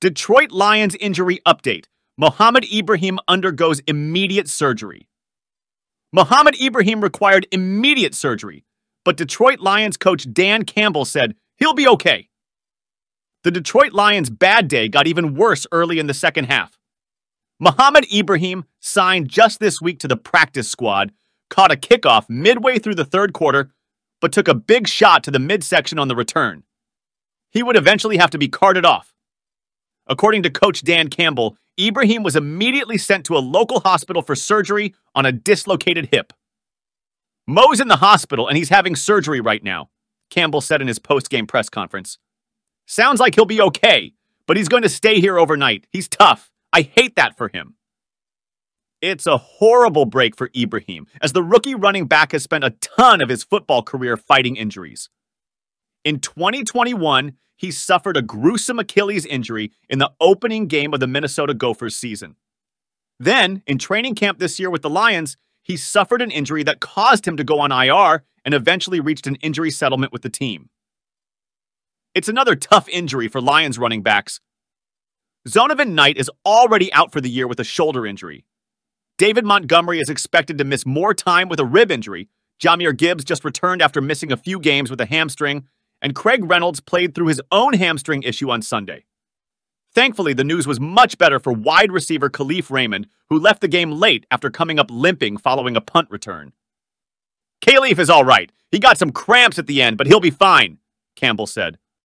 Detroit Lions injury update. Mohamed Ibrahim undergoes immediate surgery. Mohamed Ibrahim required immediate surgery, but Detroit Lions coach Dan Campbell said he'll be okay. The Detroit Lions' bad day got even worse early in the second half. Mohamed Ibrahim, signed just this week to the practice squad, caught a kickoff midway through the third quarter, but took a big shot to the midsection on the return. He would eventually have to be carted off. According to coach Dan Campbell, Ibrahim was immediately sent to a local hospital for surgery on a dislocated hip. Mo's in the hospital and he's having surgery right now, Campbell said in his post-game press conference. Sounds like he'll be okay, but he's going to stay here overnight. He's tough. I hate that for him. It's a horrible break for Ibrahim, as the rookie running back has spent a ton of his football career fighting injuries. In 2021, he suffered a gruesome Achilles injury in the opening game of the Minnesota Gophers season. Then, in training camp this year with the Lions, he suffered an injury that caused him to go on IR and eventually reached an injury settlement with the team. It's another tough injury for Lions running backs. Zonovan Knight is already out for the year with a shoulder injury. David Montgomery is expected to miss more time with a rib injury. Jahmyr Gibbs just returned after missing a few games with a hamstring, and Craig Reynolds played through his own hamstring issue on Sunday. Thankfully, the news was much better for wide receiver Kalif Raymond, who left the game late after coming up limping following a punt return. Kalif is all right. He got some cramps at the end, but he'll be fine, Campbell said.